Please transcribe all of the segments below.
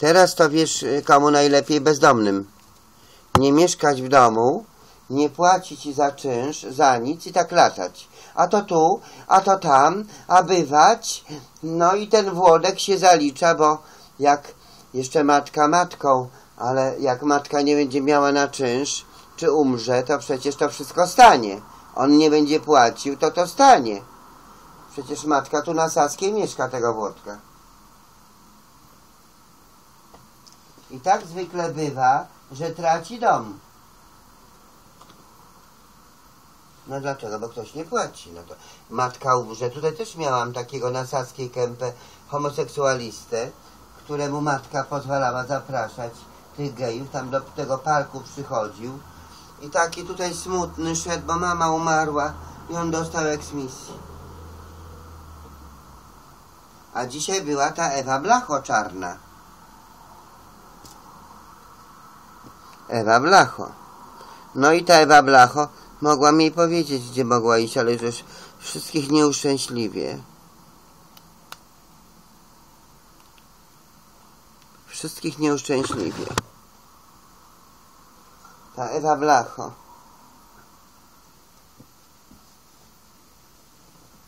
Teraz to wiesz y, komu najlepiej bezdomnym. Nie mieszkać w domu, nie płacić za czynsz, za nic i tak latać. A to tu, a to tam, a bywać. No i ten Włodek się zalicza, bo jak jeszcze matka matką, ale jak matka nie będzie miała na czynsz, czy umrze, to przecież to wszystko stanie. On nie będzie płacił, to to stanie. Przecież matka tu na Saskiej mieszka tego Włodka. I tak zwykle bywa, że traci dom. No dlaczego? Bo ktoś nie płaci. No to matka umrze. Tutaj też miałam takiego na Saskiej Kępę homoseksualistę, któremu matka pozwalała zapraszać tych gejów. Tam do tego parku przychodził. I taki tutaj smutny szedł, bo mama umarła i on dostał eksmisję. A dzisiaj była ta Ewa Blacho czarna. Ewa Blacho. No i ta Ewa Blacho mogła mi powiedzieć, gdzie mogła iść, ale już wszystkich nie uszczęśliwie. Wszystkich nie uszczęśliwie. Ta Ewa Blacho.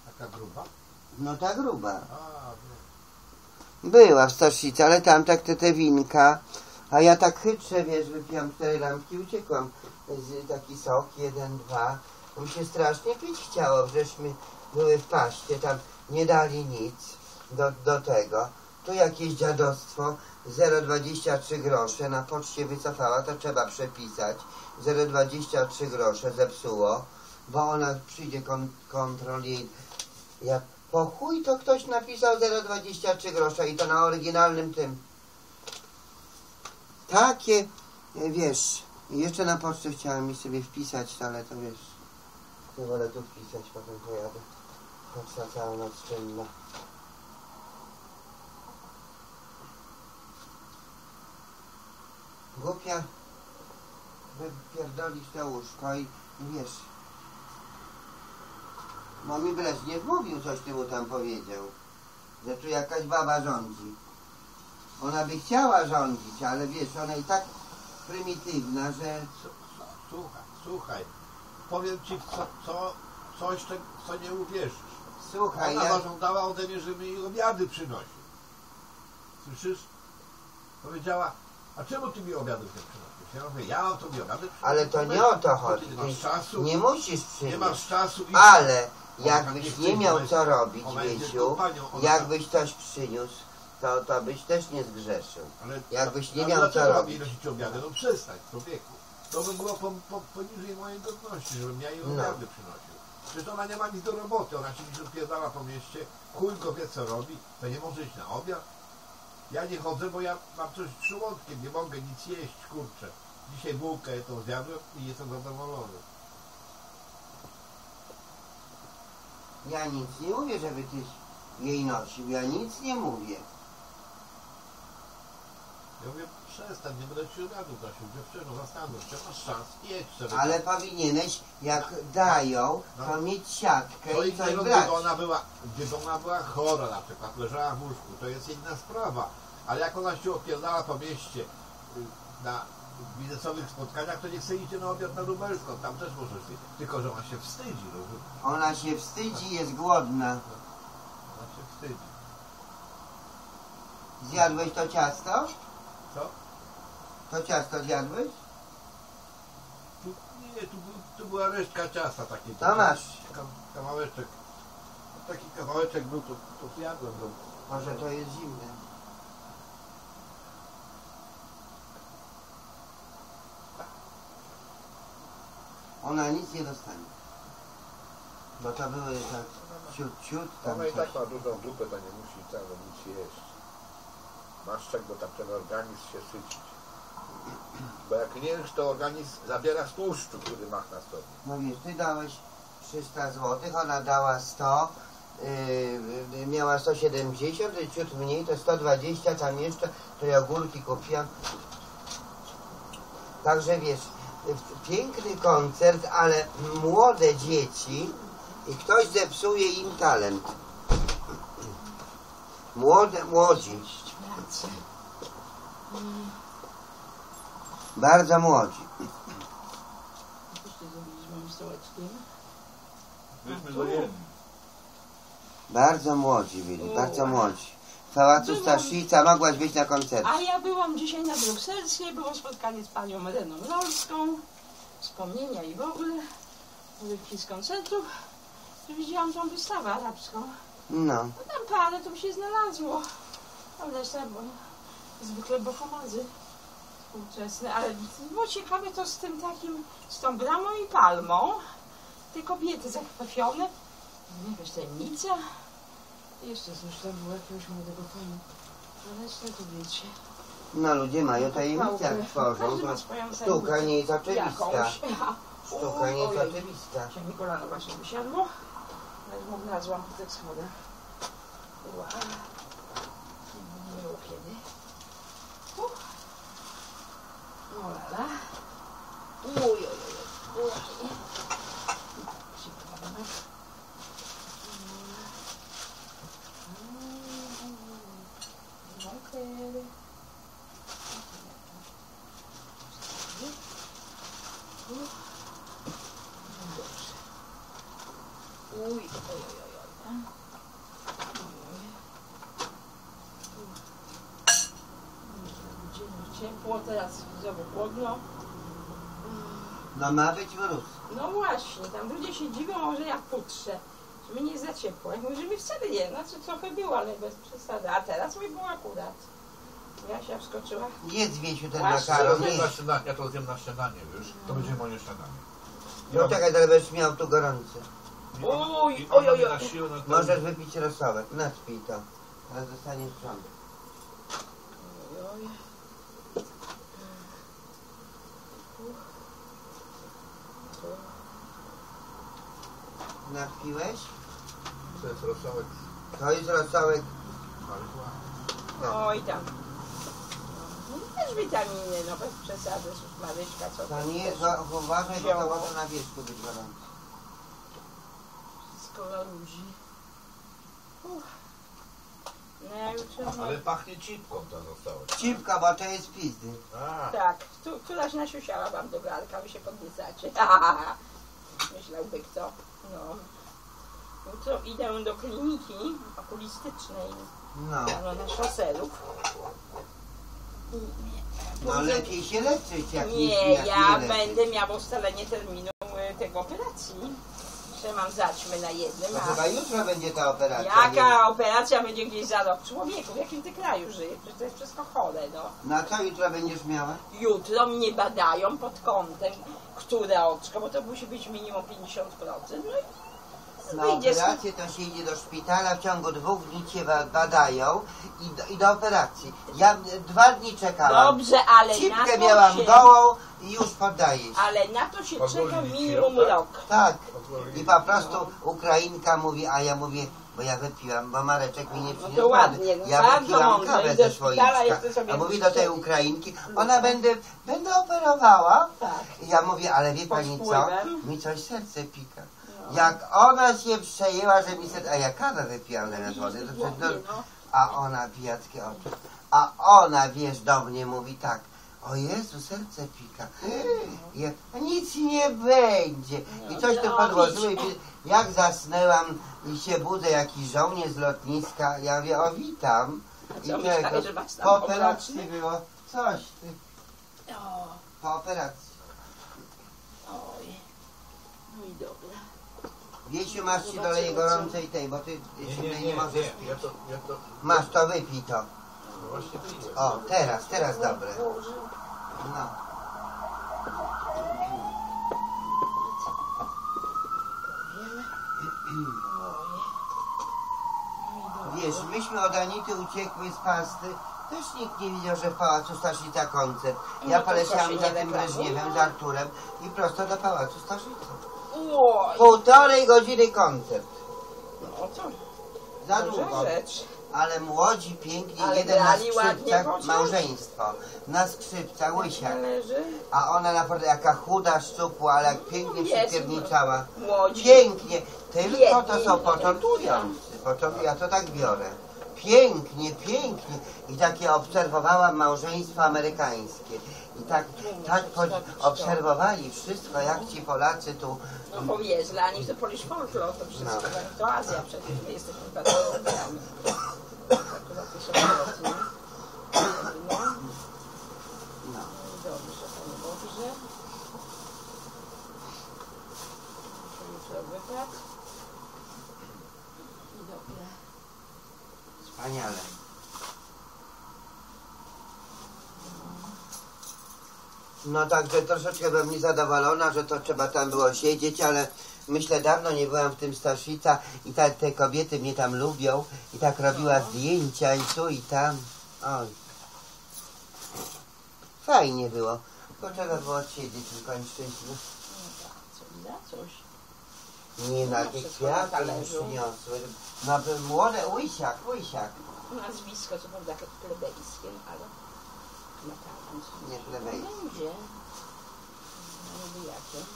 Taka gruba? No ta gruba. Była w Staszicy, ale tam tak te, te winka. A ja tak chytrze, wiesz, wypiłam cztery lampki uciekłam. Taki sok, jeden, dwa. Mi się strasznie pić chciało, żeśmy były w paście, tam nie dali nic do, do tego. Tu jakieś dziadostwo, 0,23 grosze, na poczcie wycofała, to trzeba przepisać. 0,23 grosze zepsuło, bo ona przyjdzie kon, kontrol jej. Ja, po chuj to ktoś napisał 0,23 grosza i to na oryginalnym tym. Takie, e, wiesz, jeszcze na pocztę chciałem mi sobie wpisać, ale to wiesz, to wolę tu wpisać, potem pojadę. Poczta cała noc czynna. Głupia wypierdolić to łóżko i i wiesz, bo mi Breżniew mówił, coś ty mu tam powiedział, że tu jakaś baba rządzi. Ona by chciała rządzić, ale wiesz, ona i tak prymitywna, że Słuchaj, słuchaj. Powiem ci co, co, coś, co nie uwierzysz. słuchaj, Ona ja, zażądała ode mnie, żeby jej obiady przynosił. Słyszysz? Powiedziała, a czemu ty mi obiadów nie przynosisz? Ja mówię, ja mam tobie obiady ale to nie o to chodzi. Ty nie masz czasu, Nie musisz nie masz przynieść. czasu i... Ale jakbyś nie miał co robić, Wiesiu, jakbyś coś przyniósł, to, to byś też nie zgrzeszył. Ale, Jakbyś nie miał co robić. nosić obiady? No przestań, człowieku. To by było po, po, poniżej mojej godności, żebym ja jej No. obiady przynosił. Przecież ona nie ma nic do roboty, ona się gdzieś odpierdala po mieście, chuj go wie co robi, to nie może iść na obiad. Ja nie chodzę, bo ja mam coś z żołądkiem, nie mogę nic jeść, kurczę. Dzisiaj bułkę tą zjadłem i jestem zadowolony. Ja nic nie mówię, żeby ty jej nosił, ja nic nie mówię. Ja mówię, przestań, nie będę ci obiadu nosił, dziewczyno, zastanów się, masz czas, jedź sobie. Ale powinieneś, jak dają, to No. mieć siatkę To i coś innego, brać. gdyby ona była, gdyby ona była chora na przykład, leżała w łóżku, to jest inna sprawa. Ale jak ona się opierdala po mieście y, na biznesowych spotkaniach, to niech sobie idzie na obiad na Lubelską, tam też może iść. Tylko, że ona się wstydzi, rozumiesz? Ona się wstydzi i jest głodna. Ona się wstydzi. Zjadłeś to ciasto? Co? To ciasto zjadłeś? Tu, nie, tu, tu była resztka ciasta takiej. To masz. Ka, kawałeczek. Taki kawałeczek był, to, to zjadłem. No. Może to jest zimne. Ona nic nie dostanie. Bo to były tak ciut, ciut tam Ona i tak ma dużą dupę, to nie musi wcale nic jeść. Masz czego tam ten organizm się sycić. Bo jak nie jesz, to organizm zabiera z tłuszczu, który masz na sobie. No wiesz, ty dałeś 300 zł, ona dała 100, yy, miała 170, i ciut mniej, to 120, tam jeszcze, to ja ogórki kupiłam. Także wiesz, piękny koncert, ale młode dzieci i ktoś zepsuje im talent. Młode, młodzi. Bardzo młodzi. Coś ty zrobić z moim stołeczkiem? Byśmy dojemni. Bardzo młodzi byli, bardzo młodzi. W Pałacu Staszica mogłaś być na koncercie. A ja byłam dzisiaj na Brukselskiej, było spotkanie z panią Reną Rolską, wspomnienia i w ogóle, urywki z koncertów. Widziałam tą wystawę arabską. No. No tam parę tu się znalazło. A reszta bo, zwykle bohomazy współczesne, ale było ciekawe to z tym takim, z tą bramą i palmą. Te kobiety zakrwawione, jakaś tajemnica. Jeszcze coś tam było jakiegoś młodego pana. A reszta to wiecie. No ludzie mają tajemnicę, jak tworzą. To sztuka nie jest oczywista. Sztuka nie jest oczywista. Się mi kolano właśnie wysiadło. Ale mu wlazłam po tych schodach. Wow. Vamos lá. Ui. Jak putrze, że mi nie za ciepło. Jak mówię, że mi wcale nie, znaczy trochę było, ale bez przesady. A teraz mi było akurat. Jasia wskoczyła. Jedz Wiesiu ten makaron, na śniadanie, ja to zjem na śniadanie, wiesz? To będzie moje śniadanie. No czekaj, teraz będziesz miał tu gorące. I ona- Oj, i oj, ona oj, mnie oj. na siłę na to- Możesz wypić rosołek, nadpij to. Teraz zostanie sprząt. Oj, oj. Nadpiłeś? To jest rosołek To jest rosołek. marihuany. Oj tam. No, też witaminy, no bez przesady, Maryczka, co To tam nie jest, go- uważaj, bo to może na wierzchu być gorące. Skoro ludzi. Uff. No ja jutro... Ale pachnie cipką ten rosołek. Cipka, bo to jest pizdy. A, Tak, tu, któraś nasiusiała wam do garka, wy się podniecacie. Myślałby kto. No. Jutro idę do kliniki okulistycznej No. no, na szoserów. No lepiej się leczyć, jak nic Nie, jak ja leczyć. będę miała ustalenie terminu e, tego operacji. Że mam zaćmę na jednym, No a chyba jutro będzie ta operacja. jaka operacja będzie gdzieś za rok? Człowieku, w jakim ty kraju żyjesz? Przecież to jest wszystko chore, no. Na co jutro będziesz miała? Jutro mnie badają pod kątem, które oczko, bo to musi być minimum 50%. No i Na z operację to się idzie do szpitala, w ciągu dwóch dni cię ba- badają i do, i do operacji. Ja e, dwa dni czekałam. Dobrze, ale na Cipkę to miałam się, gołą i już poddaję się. ale na to się czeka ci minimum tak? rok. Tak. I po prostu Ukrainka mówi, a ja mówię, bo ja wypiłam, bo Mareczek mi nie No przyniósł to wody. ładnie, no Ja bardzo wypiłam mądre. kawę I ze szpitala słoiczka. sobie A mówi do tej. Ukrainki, ona będę, będę operowała. Tak. Ja mówię, ale wie Pod pani co? wpływem? Mi coś serce pika. No. Jak ona się przejęła, że mi serce... A ja kawę wypiłam zamiast wody, to przecież... No, No. a ona pijackie oczy. A ona, wiesz, do mnie mówi tak. O Jezu, serce pika. Ja, nic nie będzie. I coś tu No, podłożyło i jak zasnęłam i się budzę, jakiś żołnierz z lotniska, ja mówię, o witam. I tam po operacji było coś, ty, po operacji. oj. No i dobra. Wiesiu, masz ci co- gorącej tej, bo ty Nie, jeśli nie, nie, nie, nie możesz nie, pić. ja to, ja to Masz to, wypij to. no właśnie piję. O, teraz, teraz dobre. No. No Wiesz, myśmy od Anity uciekły z pasty. Też nikt nie wiedział, że w Pałacu Staszica koncert. No Ja to poleciałam za nie tym? Breżniewem, z Arturem i prosto do Pałacu Staszica. Półtorej godziny koncert. No to Za długo. rzecz. Ale młodzi, piękni, Ale jeden na grali ładnie skrzypcach, chociaż? małżeństwo. Na skrzypcach, łysiak. Należy. A ona naprawdę jaka chuda, szczupła, ale jak pięknie przypierniczała. Młodzi. Pięknie. Tylko to Biedni. są początkujący. Początku, ja to tak biorę. pięknie, pięknie. I takie obserwowałam małżeństwo amerykańskie. I tak, tak obserwowali wszystko, jak ci Polacy tu No bo wiesz, dla nich to Polish folklore, to wszystko, No. to Azja przecież, my jesteśmy bardzo Europejami. Akurat to są odwrotnie. No, no, dobrze, panie Boże. Muszę jutro wypadł. I dobra. wspaniale. No także troszeczkę byłem niezadowolona, że to trzeba tam było siedzieć, ale myślę, dawno nie byłam w tym Staszica i ta, te kobiety mnie tam lubią i tak robiła zdjęcia i tu i tam. Oj. Fajnie było. Tylko trzeba było odsiedzieć tylko nieszczęśliwie. No tak, i za coś. Nie na No, tych talerzu. przyniosły. No by młode łysiak, łysiak. Nazwisko, co prawda plebejskie, ale ma talent. Nie plebejskie. Będzie. No niby jakie.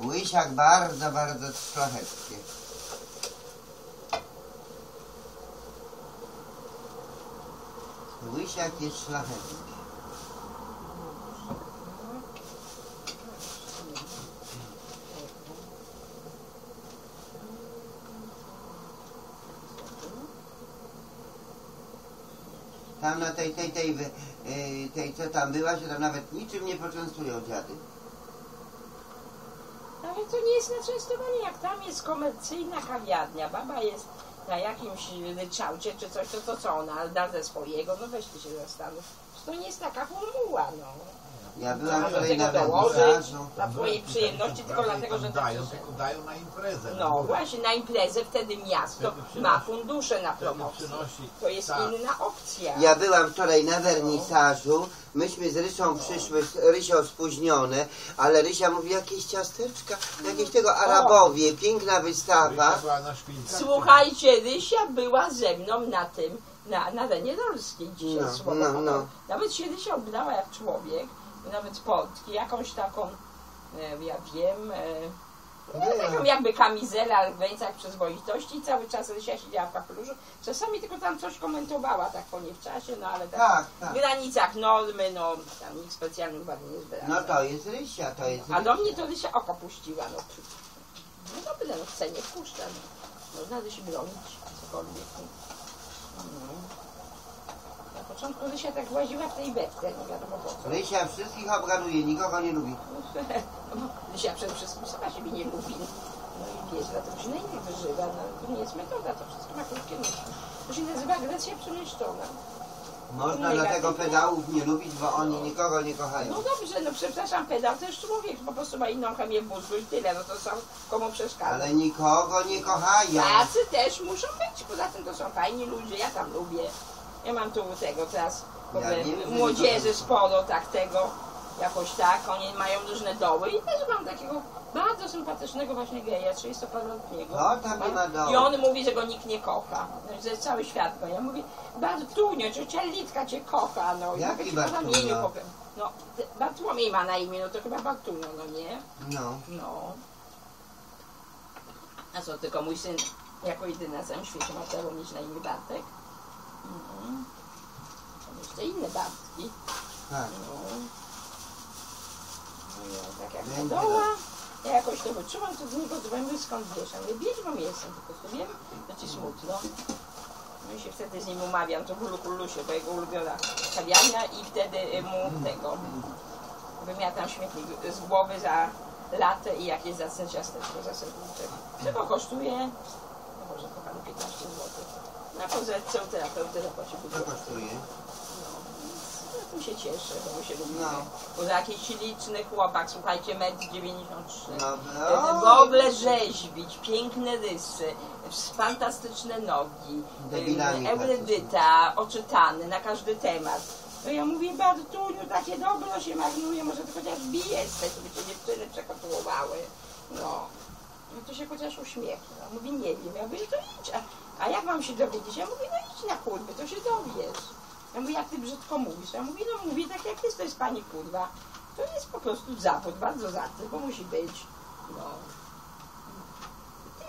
Łysiak bardzo, bardzo szlachetkie. Łysiak jest szlachetny. Tam na tej, tej, tej, yy, tej, co tam była, się tam nawet niczym nie poczęstują dziady. Ale to nie jest na częstowanie, jak tam jest komercyjna kawiarnia, baba jest na jakimś ryczałcie czy coś, to, to co ona da ze swojego, no weź ty się zastanów. To nie jest taka formuła, no. Ja byłam Może wczoraj na wernisażu. dla twojej przyjemności, tylko dlatego, że dają, tylko dają na imprezę. No górę. właśnie, na imprezę wtedy miasto ma fundusze na promocję. To jest inna opcja. Ja byłam wczoraj na wernisażu, myśmy z Rysą przyszły, z Rysią spóźnione, ale Rysia mówi jakieś ciasteczka, jakieś tego Arabowie, piękna wystawa. Rysia była na szpilkach. Słuchajcie, Rysia była ze mną na tym, na, na Danie Dolskiej dzisiaj No, słowo. no, no. Nawet się Rysia ubrała jak człowiek, nawet portki, jakąś taką, e, ja wiem, e, no, taką jakby kamizelę w granicach przyzwoitości cały czas Rysia siedziała w kapeluszu. Czasami tylko tam coś komentowała, tak po nie w czasie, no ale tak, Tak, tak. w granicach normy, no tam nikt specjalnych uwagi nie zwraca. No to jest Rysia, to jest A do Rysia. mnie to Rysia oko puściła, no. No dobrze, no chce, nie wpuszcza. No. Można się bronić, cokolwiek. No. Na początku Rysia tak łaziła w tej beczce, nie wiadomo po co. Rysia wszystkich obgaduje, nikogo nie lubi. No bo Rysia przede wszystkim sama siebie nie lubi. No i się na innych wyżywa. No, to nie jest metoda, to wszystko ma krótkie nóżki. To się nazywa agresja przemieszczona. Można dlatego pedałów nie lubić, bo oni nikogo nie kochają. No dobrze, no przepraszam, pedał to jest człowiek, po prostu ma inną chemię mózgu i tyle, no to są komu przeszkadza. Ale nikogo nie kochają. Tacy też muszą być, poza tym to są fajni ludzie, ja tam lubię. Ja mam tu tego teraz w ogóle Ja wiem, że młodzieży nie sporo tak tego, jakoś tak, oni mają różne doły i też mam takiego bardzo sympatycznego właśnie geja, 30-paroletniego. No, tam nie ma dołu. I on mówi, że go nikt nie kocha, no, że cały świat go. Ja mówię, Bartunio, ciocia Litka cię kocha, no. I Jaki po Bartunio? No, ty- Bartłomiej ma na imię, no to chyba Bartunio, no nie? No. No. A co, tylko mój syn jako jedyny na całym świecie ma prawo mieć na imię Bartek? Jeszcze inne Bartki. Tak. No. No ja tak jak Będzie doła, ja jakoś to wyczułam, to do niego dzwonię, skąd wiesz? Ja mówię, wiedźmą jestem, po prostu wiem, że ci smutno. No i się wtedy z nim umawiam, to Hulu Hulusie, bo jego ulubiona kawiarnia i wtedy mu tego, wymiatam śmietnik z głowy za latę i jakieś zacne ciasteczko za serduszek. Czego kosztuje? No może kochany 15 zł. Na pozetce u terapeuty zapłaci Co kosztuje? Tu się cieszę, bo się lubimy. No. Bo jakiś liczny chłopak, słuchajcie, metr 93. No, W no. ogóle rzeźbić, piękne rysy, fantastyczne nogi, Debilami erudyta, oczytany na każdy temat. No ja mówię, Bartuniu, takie dobro się marnuje, może ty chociaż bijesz, żeby cię dziewczyny przekontrolowały. No. No to się chociaż uśmiechnął. Mówi, nie wiem. Ja mówię, to idź. A, a jak mam się dowiedzieć? Ja mówię, no idź na kurwy, to się dowiesz. Ja mówię, jak ty brzydko mówisz? Ja mówię, no mówię tak jak jest, to jest pani kurwa. To jest po prostu zawód, bardzo zawód, bo musi być. No.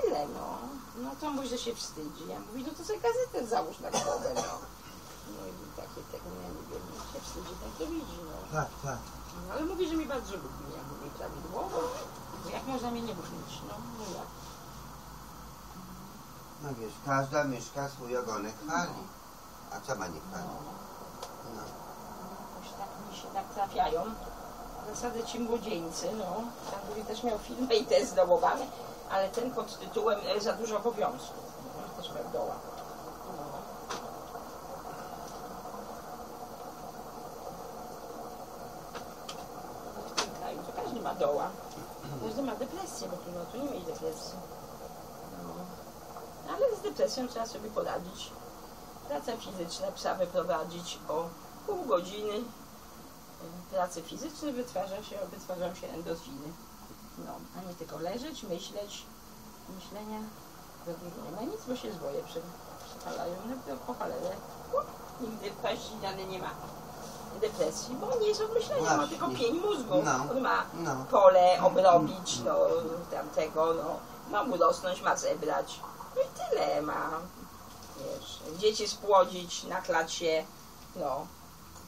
Tyle, no. No to mówi, że się wstydzi. Ja mówię, no to sobie gazetę załóż na głowę, no. No i takie tego, no ja nie wiem, się wstydzi, tak to widzi, no. Tak, tak. No, Ale mówi, że mnie bardzo lubi, ja mówię prawidłowo. Bo Jak można mnie nie lubić, no, no jak? No wiesz, każda myszka swój ogonek chwali. A co ma nie No, chwalić? No. jakoś tak mi się tak trafiają. Zasady ci młodzieńcy, no. Tam mówi, też miał filmy i te zdołowane, ale ten pod tytułem e, Za dużo obowiązków. No, też miał doła. No. Ma doła. Każdy ma depresję, bo tu, no, tu nie mieć depresji. No. Ale z depresją trzeba sobie poradzić. Praca fizyczna, psa wyprowadzić o pół godziny y, pracy fizycznej wytwarza się, wytwarzają się endorfiny. No, a nie tylko leżeć, myśleć. Myślenia dużo nie ma nic, bo się zwoje prze, przepalają. No po cholerę. Up, Nigdy paździniany nie ma depresji, bo on nie jest od myślenia, ma tylko pień mózgu. No. On ma No. pole obrobić, no tamtego, no, ma mu rosnąć, ma zebrać. No i tyle ma. Wiesz, dzieci spłodzić, naklać się, no,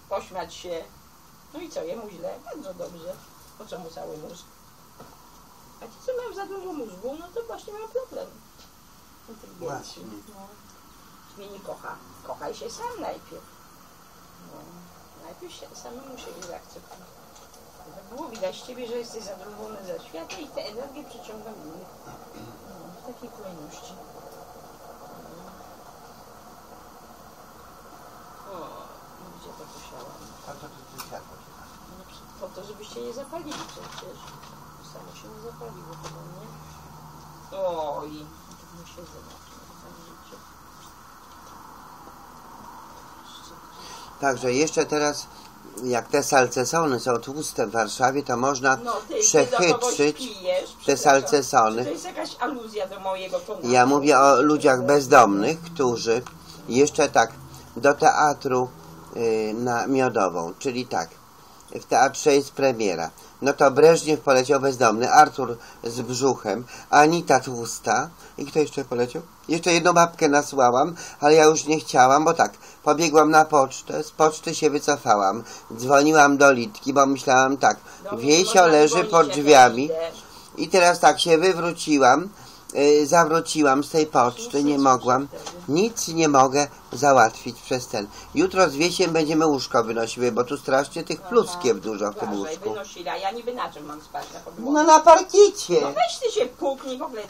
pośmiać się. No i co, jemu źle? Bardzo dobrze. Po co mu cały mózg? A ci, co mają za dużo mózgu, no to właśnie mają problem. Inteligencji. Właśnie. No. Mnie nie kocha. Kochaj się sam najpierw. No. Najpierw się samemu siebie zaakceptuj. Żeby było widać ciebie, że jesteś zadowolony ze świata i tę energię przyciąga innych. No, w takiej kolejności. O, gdzie to posiałam? A to się ma. No, po to, żebyście nie zapalili przecież. Samo się nie zapaliło chyba, nie? Oj, tak tym, tak życie. Także jeszcze teraz, jak te salcesony są tłuste w Warszawie, to można No, ty, ty przechytrzyć pijesz, te salcesony. Czy to jest jakaś aluzja do mojego tonatu? Ja mówię o ludziach bezdomnych, którzy jeszcze tak do teatru y, na Miodową, czyli tak, w teatrze jest premiera. No to Breżniew poleciał bezdomny, Artur z brzuchem, Anita tłusta i kto jeszcze poleciał? Jeszcze jedną babkę nasłałam, ale ja już nie chciałam, bo tak, pobiegłam na pocztę, z poczty się wycofałam, dzwoniłam do Litki, bo myślałam tak, No, Wiesio leży pod drzwiami, i teraz tak się wywróciłam, zawróciłam z tej poczty, nie mogłam. Nic nie mogę załatwić przez ten. Jutro z Wiesiem będziemy łóżko wynosiły, bo tu strasznie tych pluskiew dużo w tym łóżku. wynosili, a ja niby na czym mam spać na podłodze? No na parkiecie. No weź ty się puknij w ogóle.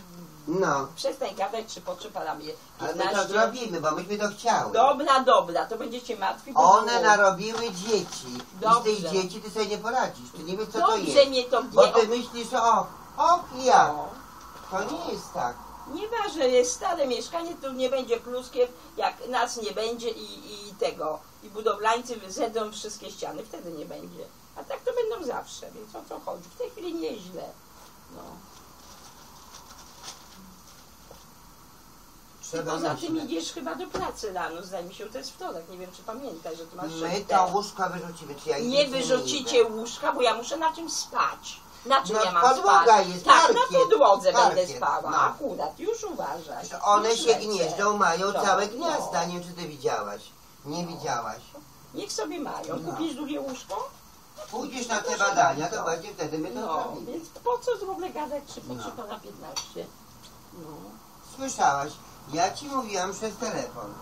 No. Przestań gadać, czy potrzeba mnie Ale my to 15. zrobimy, bo myśmy to chciały. Dobra, dobra, to będziecie martwi. bo One było. narobiły dzieci. I z Dobrze. tych dzieci ty sobie nie poradzisz. Ty nie wiesz co to Dobrze jest. mnie to Bo wie. ty myślisz, o, o ja. No. To nie jest tak. Nieważne, jest stare mieszkanie, tu nie będzie pluskiew, jak nas nie będzie i, i tego. I budowlańcy zedrą wszystkie ściany, wtedy nie będzie. A tak to będą zawsze, więc o co chodzi? W tej chwili nieźle. No. Trzeba poza tym myśleć. idziesz chyba do pracy rano, zdaje mi się, to jest wtorek, nie wiem czy pamiętasz, że ty masz My to ten. łóżko wyrzucimy. Czy ja Nie wyrzucicie łóżka, bo ja muszę na czym spać. Na czym No, ja mam podłoga spać? jest, tak, parkiet, na podłodze będę parkiet, spała. no. Akurat, już uważaj. Że one Już się lecę. gnieżdżą, mają No, całe no. gniazda. Nie wiem, czy ty widziałaś. Nie widziałaś. Niech sobie mają. No. Kupisz drugie łóżko? Pójdziesz na te badania, to właśnie wtedy my to No, zrobimy. więc po co w ogóle gadać, czy po No. trzy na 15? No. Słyszałaś? Ja ci mówiłam przez telefon.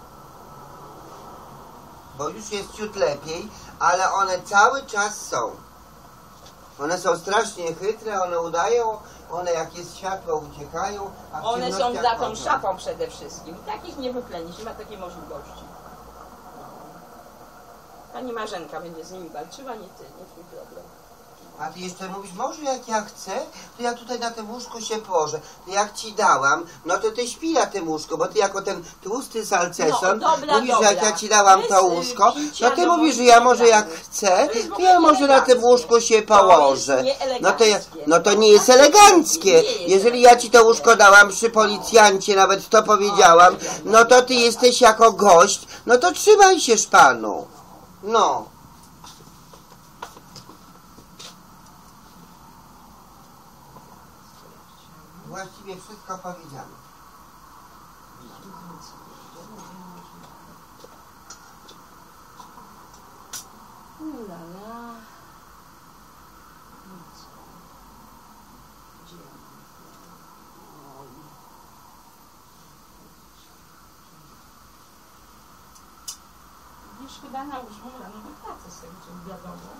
Bo już jest ciut lepiej, ale one cały czas są. One są strasznie chytre, one udają, one jak jest światło uciekają, One są za tą szafą przede wszystkim. Takich nie wyplenisz, nie ma takiej możliwości. Pani Marzenka będzie z nimi walczyła, nie ty, nie twój problem. A ty jeszcze mówisz, może jak ja chcę, to ja tutaj na tym łóżku się położę. To jak ci dałam, no to ty śpi na tym łóżku, bo ty jako ten tłusty salceson No, dobra, mówisz, że jak dobra. ja ci dałam to łóżko, no ty mówisz, że ja może jak chcę, To ja może na tym eleganckie. łóżku się położę. No to, ja, no to nie jest eleganckie. Nie jest Jeżeli ja ci to łóżko dałam przy policjancie, nawet to powiedziałam, no to ty jesteś jako gość, no to trzymaj się szpanu. No. właściwie wszystko powiedziane. Ulala. Wiesz, chyba nałóżmy rano na pracę z tym, wiadomo.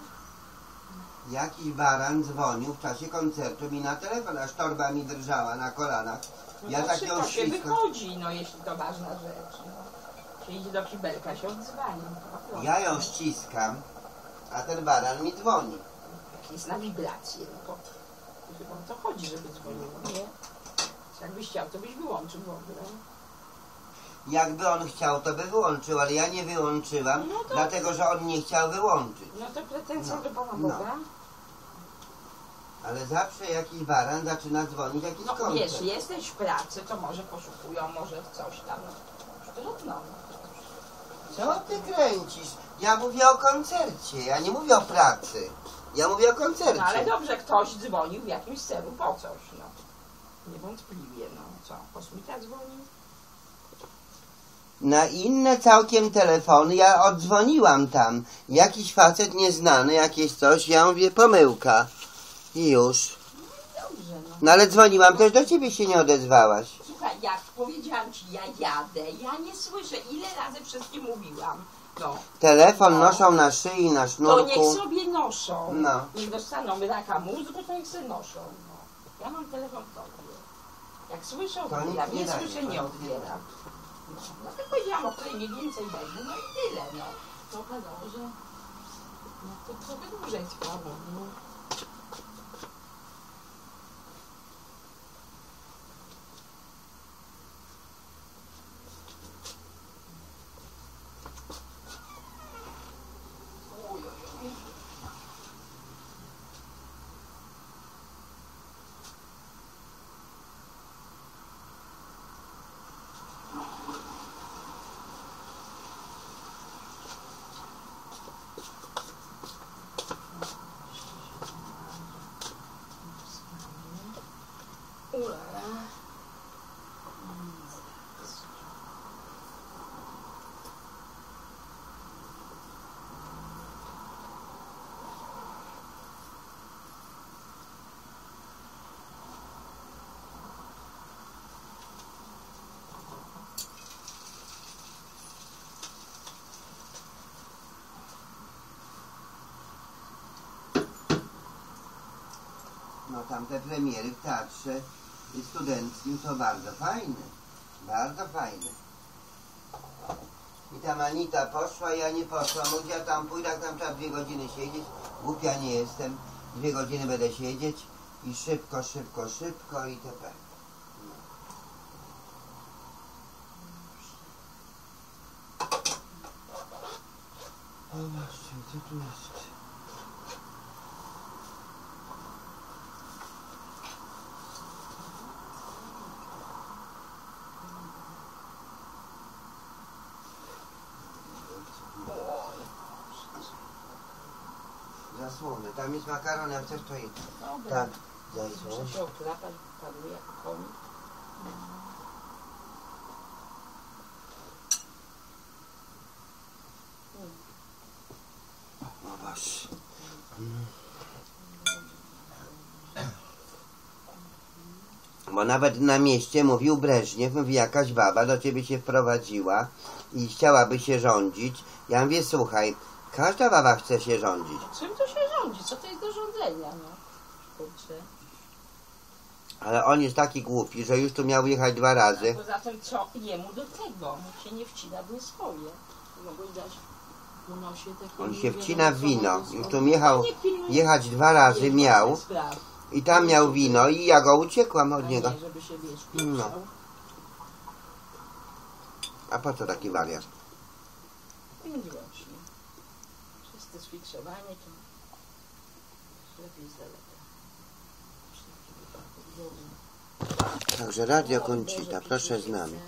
Jakiś baran dzwonił w czasie koncertu mi na telefon, aż torba mi drżała na kolanach. No Ja to tak szybko ją się ściskam. wychodzi, no jeśli to ważna rzecz. No. Się idzie do kibelka, się odzwani. No, Ja ją ściskam, a ten baran mi dzwoni. Jak jest na wibrację, no to chyba o to chodzi, żeby dzwoniło, nie? Jakbyś chciał, to byś wyłączył w ogóle. Jakby on chciał, to by wyłączył, ale ja nie wyłączyłam, No to- dlatego że on nie chciał wyłączyć. No to pretensja No, do Pana no. Boga. Ale zawsze jakiś baran zaczyna dzwonić, jakiś No koncert. wiesz, jesteś w pracy, to może poszukują, może w coś tam. Trudno. Co ty kręcisz? Ja mówię o koncercie, ja nie mówię o pracy. Ja mówię o koncercie. No ale dobrze, ktoś dzwonił w jakimś celu po coś, no. Niewątpliwie, no. Co, kosmita dzwoni? Na inne całkiem telefony ja odzwoniłam tam. Jakiś facet nieznany, jakieś coś, ja mówię pomyłka. I już. Dobrze, no. No ale dzwoniłam też do ciebie się nie odezwałaś. Słuchaj, jak powiedziałam ci, ja jadę, ja nie słyszę, ile razy wszystkim mówiłam. No, Telefon noszą na szyi, na to sznurku. niech sobie noszą. No. Niech dostaną raka mózgu, to niech sobie noszą. No. Ja mam telefon w tobie. Jak słyszę, To odbieram. nikt nie Nie daje, słyszę, to nie nie odbieram. No, tak powiedziałam, o mniej więcej będzie, no i tyle, no. To okazało, że no, to trochę dłużej trwało. No. Ulala. No tamte premiery w teatrze studenckim to bardzo fajne. Bardzo fajne. I tam Anita poszła, ja nie poszłam. Mówi, ja tam pójdę, jak tam trzeba dwie godziny siedzieć. Głupia nie jestem. Dwie godziny będę siedzieć i szybko, szybko, szybko i itp. No. O co tu jest? Jest makaron, jak chcesz to jedz. Dobra. Tak, Muszę zasłony. się oklapać, jak konik. Właśnie. Bo nawet na mieście mówił Breżniew, mówi jakaś baba do ciebie się wprowadziła i chciałaby się rządzić. Ja mówię, słuchaj, każda baba chce się rządzić. Czym to się rządzi? Co to rządzenia, no? Kurczę. Ale on jest taki głupi, że już tu miał jechać dwa razy. Poza tym, co jemu do tego? Mu się nie wcina w nie swoje. Mogłeś dać mu nosie takie On się wcina w wino. Już tu jechał No jechać dwa razy miał i tam miał wino i ja go uciekłam A od niego. No. A po co taki wariat? Więc właśnie. Wszyscy sfiksowani, to Także Radio Koncita, proszę z nami.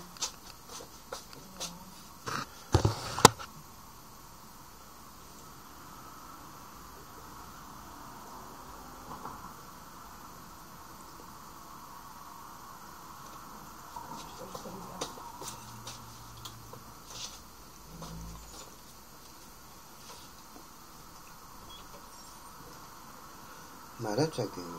Gęga.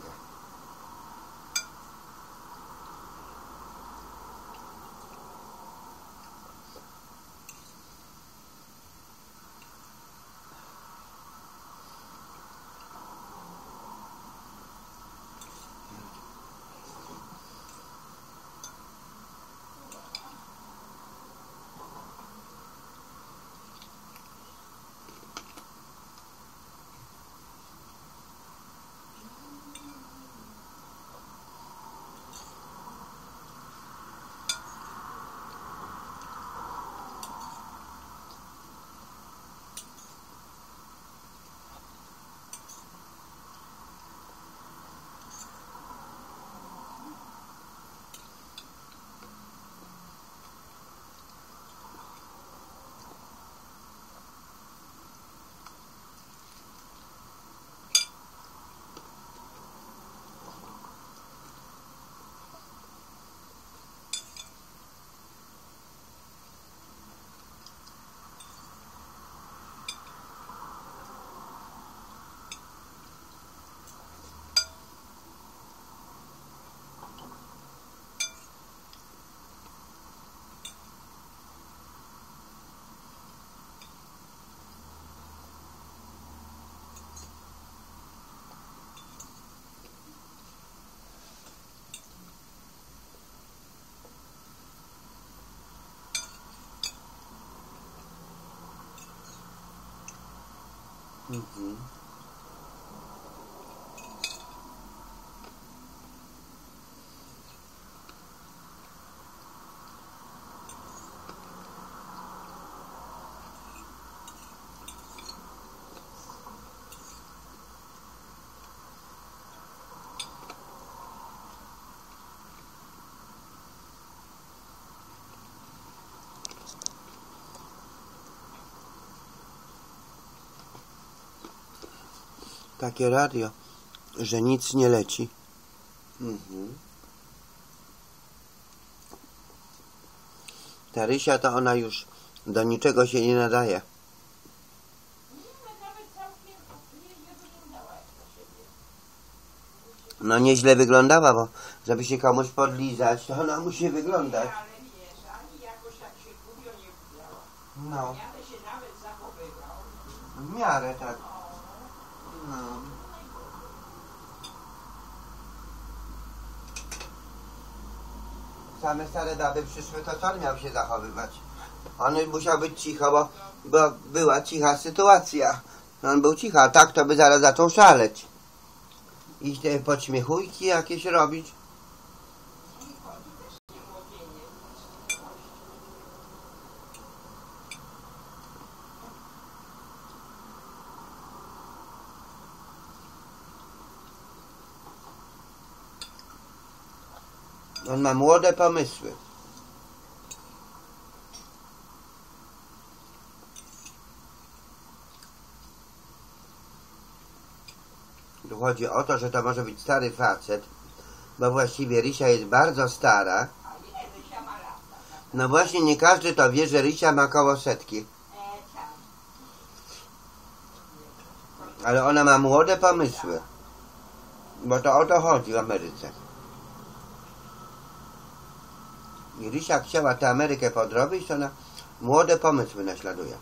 Mhm. Takie radio, że nic nie leci. Mhm. Ta Rysia to ona już do niczego się nie nadaje. No nieźle wyglądała, bo żeby się komuś podlizać, to ona musi wyglądać. Ale wiesz, ani jakoś tak się głupio nie widziała. No, Ja się nawet zachowywał. w miarę tak. No. Same stare baby przyszły, to co on miał się zachowywać? On musiał być cicho, bo, bo była cicha sytuacja. On był cicho, a tak to by zaraz zaczął szaleć. I te podśmiechujki jakieś robić. On ma młode pomysły. Tu chodzi o to, że to może być stary facet, bo właściwie Rysia jest bardzo stara. No właśnie nie każdy to wie, że Rysia ma koło setki. Ale ona ma młode pomysły. Bo to o to chodzi w Ameryce. I Rysia chciała tę Amerykę podrobić, to ona młode pomysły naśladuje.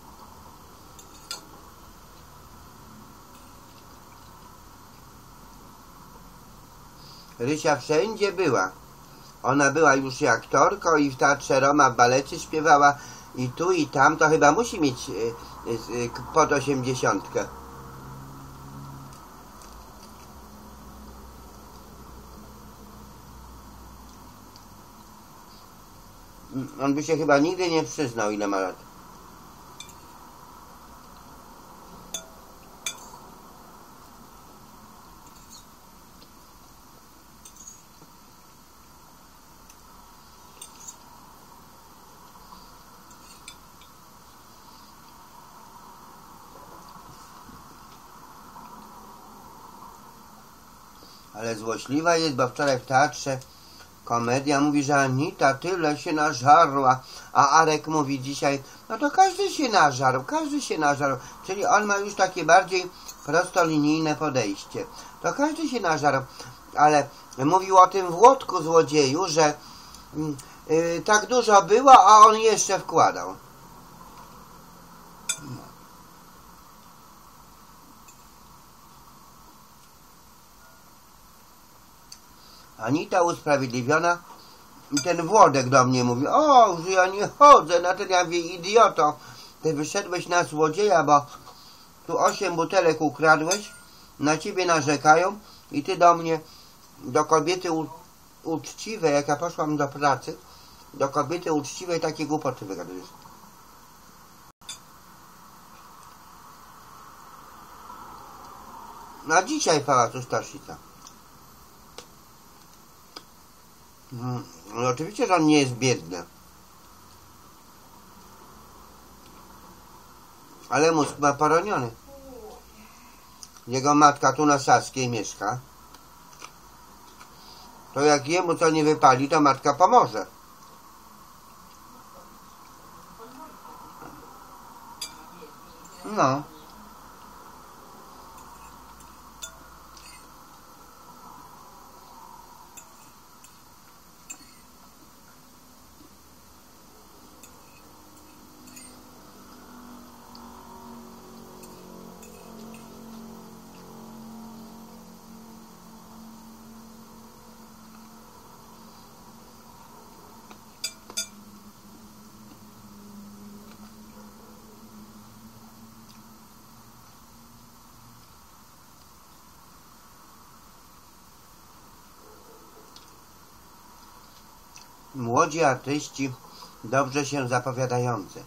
Rysia wszędzie była. Ona była już i aktorką i w Teatrze Roma w balecie śpiewała i tu i tam, to chyba musi mieć y, y, y, pod osiemdziesiątkę. On by się chyba nigdy nie przyznał, ile ma lat. Ale złośliwa jest, bo wczoraj w teatrze komedia mówi, że Anita tyle się nażarła, a Arek mówi dzisiaj, no to każdy się nażarł, każdy się nażarł, czyli on ma już takie bardziej prostolinijne podejście. To każdy się nażarł, ale mówił o tym Włodku złodzieju, że mm, y, tak dużo było, a on jeszcze wkładał. Anita usprawiedliwiona. I ten Włodek do mnie mówi, o, że ja nie chodzę na ten, ja mówię, idioto, ty wyszedłeś na złodzieja, bo tu osiem butelek ukradłeś, na ciebie narzekają i ty do mnie, do kobiety u, uczciwej, jak ja poszłam do pracy, do kobiety uczciwej takie głupoty wygadujesz. Na dzisiaj pałacu Starszyca. No, no oczywiście, że on nie jest biedny. Ale mózg ma poroniony. Jego matka tu na Saskiej mieszka. To jak jemu co nie wypali, to matka pomoże. No. Młodzi artyści, dobrze się zapowiadający.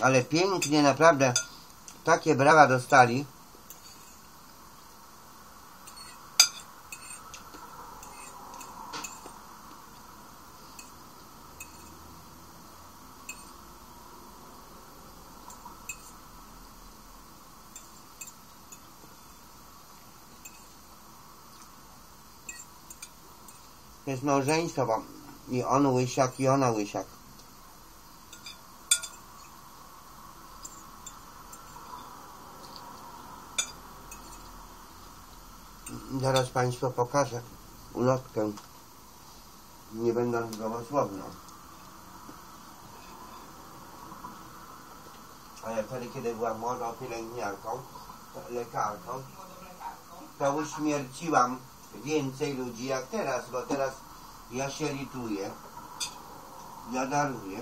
Ale pięknie, naprawdę, takie brawa dostali. Bo i on łysiak, i ona łysiak. Zaraz Państwu pokażę ulotkę, nie będąc gołosłowną. Ale wtedy, kiedy była młodą pielęgniarką, lekarką, to uśmierciłam więcej ludzi jak teraz, bo teraz ja się lituję, ja daruję.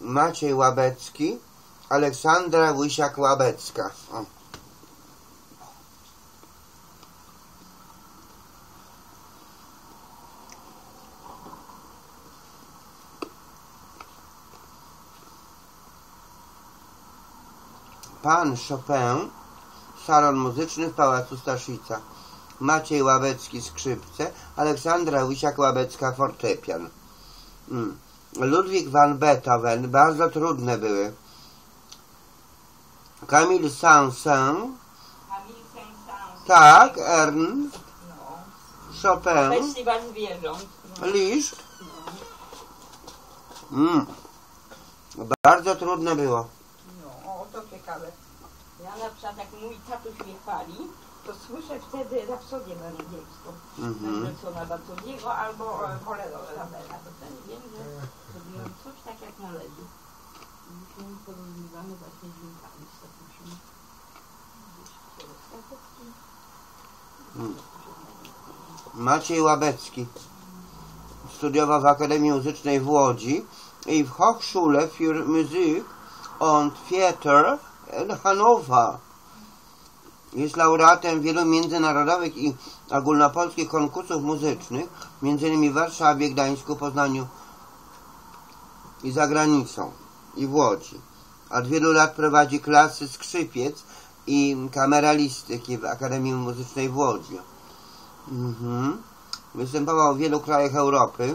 Maciej Łabecki, Aleksandra Łysiak-Łabecka. Pan Chopin, salon muzyczny w Pałacu Staszica. Maciej Łabecki skrzypce, Aleksandra Łysiak-Łabecka fortepian. Mm. Ludwik van Beethoven, bardzo trudne były. Camille Saint-Saëns, tak, Ernst, No. Chopin, Festiwal zwierząt. No. Liszt. Mm. Bardzo trudne było. No, o, to ciekawe. Ja na przykład jak mój tatuś mnie chwali, to słyszę wtedy rapsodię melodierską. Mhm. Mendelssohna Bartoldiego albo e, Bolero Ravela. To ten wiem, że zrobiłam coś tak jak należy. I się porozumiewamy właśnie dźwiękami z tatusiem. Maciej Łabecki. Studiował w Akademii Muzycznej w Łodzi i w Hochschule für Musik und Theater in Hannover. Jest laureatem wielu międzynarodowych i ogólnopolskich konkursów muzycznych, m.in. w Warszawie, Gdańsku, Poznaniu i za granicą, i w Łodzi. Od wielu lat prowadzi klasy skrzypiec i kameralistyki w Akademii Muzycznej w Łodzi. Mhm. Występował w wielu krajach Europy,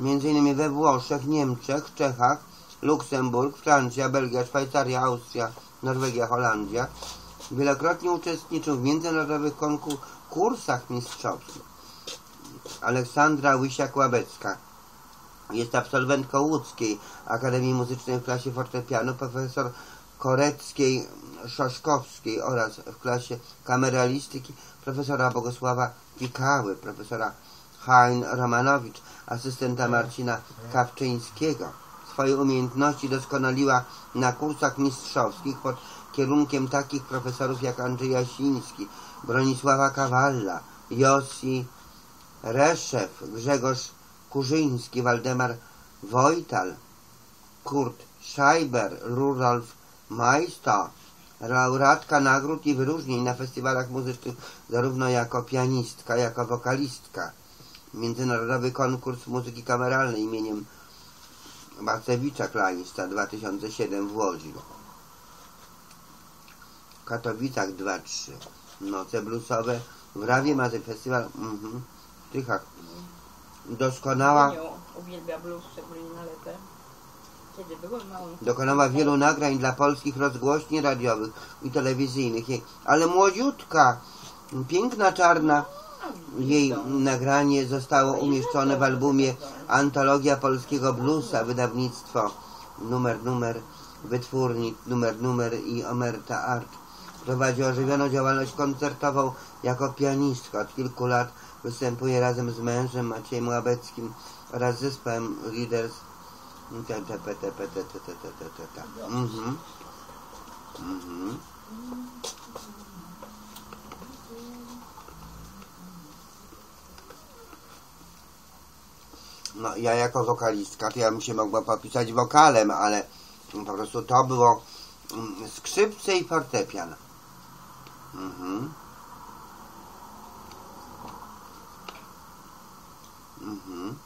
m.in. we Włoszech, Niemczech, Czechach, Luksemburg, Francja, Belgia, Szwajcaria, Austria, Norwegia, Holandia. Wielokrotnie uczestniczył w międzynarodowych konkursach mistrzowskich. Aleksandra Łysiak-Łabecka jest absolwentką łódzkiej Akademii Muzycznej w klasie fortepianu, profesor Koreckiej, Szoszkowskiej oraz w klasie kameralistyki profesora Bogosława Pikały, profesora Hein Romanowicz, asystenta Marcina Kawczyńskiego. Swoje umiejętności doskonaliła na kursach mistrzowskich pod kierunkiem takich profesorów jak Andrzej Jasiński, Bronisława Kawalla, Josi Reszew, Grzegorz Kurzyński, Waldemar Wojtal, Kurt Scheiber, Rudolf Meister, laureatka nagród i wyróżnień na festiwalach muzycznych zarówno jako pianistka, jako wokalistka. Międzynarodowy konkurs muzyki kameralnej imieniem Bacewicza Kleinsta 2007 w Łodzi. Katowicach 2-3. Noce bluesowe w Rawie Mazy Festiwal mhm, w Tychach. Doskonała uwielbia blues, szczególnie na lepę. Dokonała wielu nagrań dla polskich rozgłośni radiowych i telewizyjnych. Ale młodziutka, piękna czarna, jej nagranie zostało umieszczone w albumie Antologia Polskiego Bluesa, wydawnictwo numer, numer, wytwórni, numer, numer i Omerta Art. Prowadzi ożywioną działalność koncertową jako pianistka. Od kilku lat występuje razem z mężem Maciejem Łabeckim oraz zespołem Leaders. No ja jako wokalistka to ja bym się mogła popisać wokalem, ale po prostu to było mm, skrzypce i fortepian. Mhm. Mhm.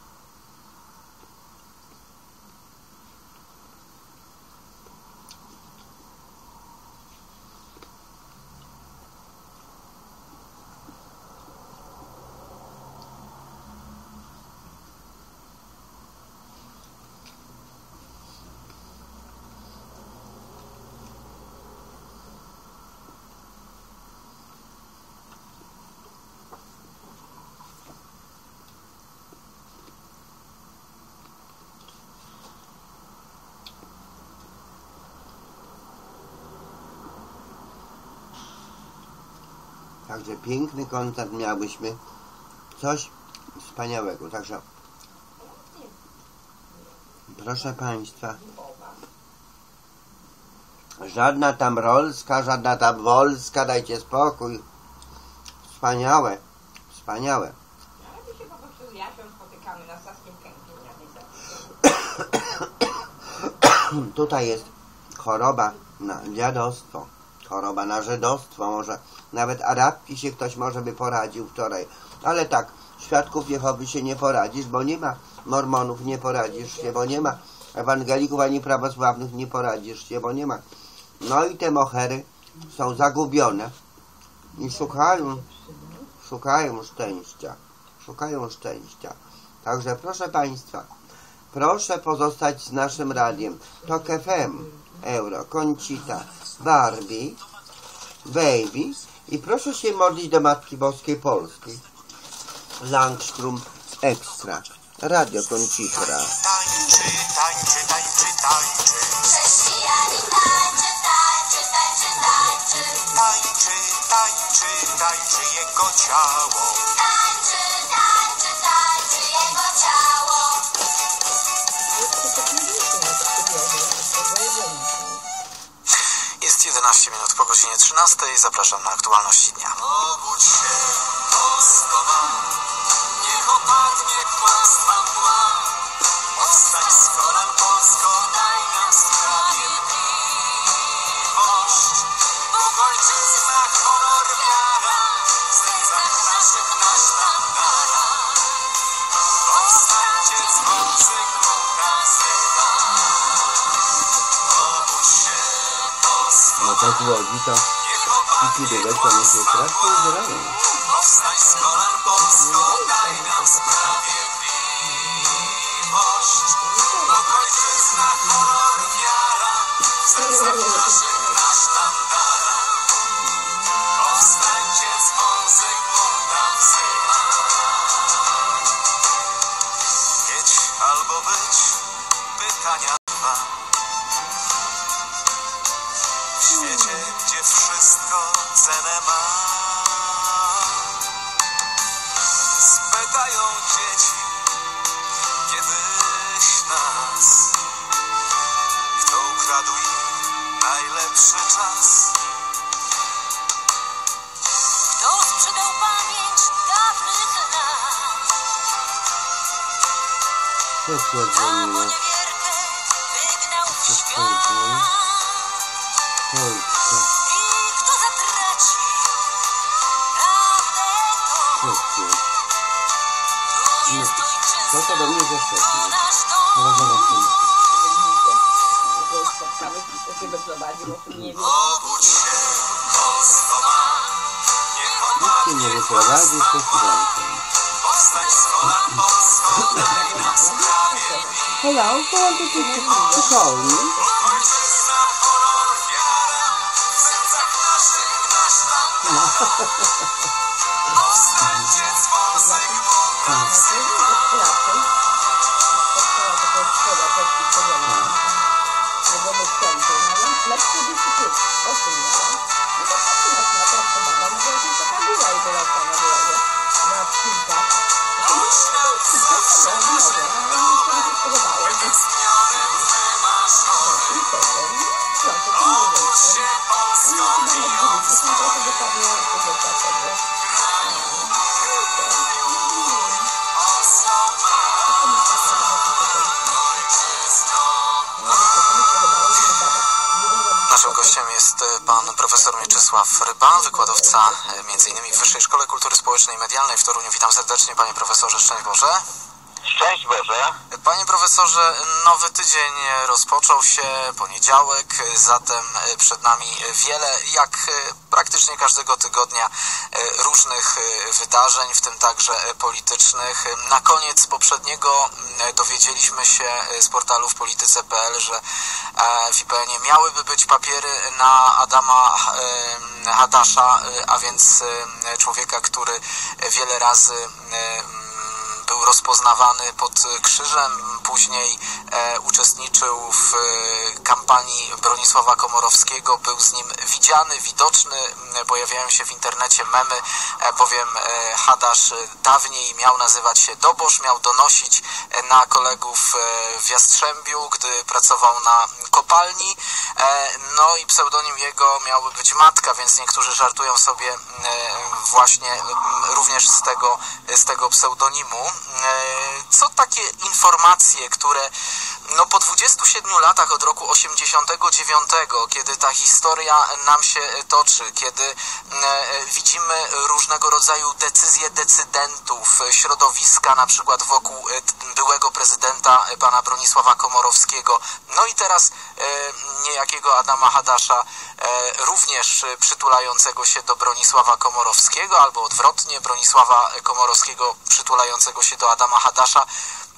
Także piękny koncert miałbyśmy. Coś wspaniałego. Także proszę Państwa, żadna tam rolska, żadna tam wolska, dajcie spokój. Wspaniałe, wspaniałe. Ale my się po prostu z Jasią spotykamy na Saskim Kępie. Tutaj jest choroba na dziadostwo, choroba na żydostwo, może nawet Arabki się ktoś może by poradził wczoraj, ale tak, świadków Jehowy się nie poradzisz, bo nie ma mormonów, nie poradzisz się, bo nie ma ewangelików ani prawosławnych, nie poradzisz się, bo nie ma. No i te mohery są zagubione i szukają, szukają szczęścia, szukają szczęścia. Także proszę Państwa, Proszę pozostać z naszym radiem. Tok FM, Euro, Koncita, Barbie, Baby i proszę się modlić do Matki Boskiej Polskiej. Langstrom Extra. Radio Koncitra. Tańczy, tańczy, tańczy jego ciało. Jest 11 minut po godzinie 13. Zapraszam na aktualności dnia. Obudź się. Niech opadnie kłamstwa Moskwa. No to z Łodzi to Niech i to zaszedł? nasz Teraz dom. zobaczymy. Spotkamy to się wyprowadzi, bo tu nie wiem. Obudź się, Moskwa. Niech Nikt się nie wyprowadzi, to się Powstań z kolan Polsko, sprawiedliwość. Hello, połączę cię z szkolni. Ojczyzna, honor, wiara, w pan profesor Mieczysław Ryba, wykładowca e, m.in. w Wyższej Szkole Kultury Społecznej i Medialnej w Toruniu. Witam serdecznie panie profesorze, szczęść Boże. Szczęść Boże. Panie profesorze, nowy tydzień rozpoczął się, poniedziałek, zatem przed nami wiele, jak praktycznie każdego tygodnia, różnych wydarzeń, w tym także politycznych. Na koniec poprzedniego dowiedzieliśmy się z portalu w polityce.pl, że w IPN-ie miałyby być papiery na Adama Hadasza, a więc człowieka, który wiele razy rozpoznawany pod krzyżem, później e, uczestniczył w e, kampanii Bronisława Komorowskiego, był z nim widziany, widoczny, pojawiają się w internecie memy, e, bowiem e, Hadasz e, dawniej miał nazywać się Dobosz, miał donosić e, na kolegów e, w Jastrzębiu, gdy pracował na kopalni, e, no i pseudonim jego miałby być Matka, więc niektórzy żartują sobie e, właśnie również z tego, z tego pseudonimu. E, Co takie informacje, które no po 27 latach od roku 89, kiedy ta historia nam się toczy, kiedy e, widzimy różnego rodzaju decyzje decydentów, e, środowiska na przykład wokół e, byłego prezydenta e, pana Bronisława Komorowskiego, no i teraz e, niejakiego Adama Hadasza, e, również e, przytulającego się do Bronisława Komorowskiego, albo odwrotnie, Bronisława Komorowskiego przytulającego się do Adama Hadasza.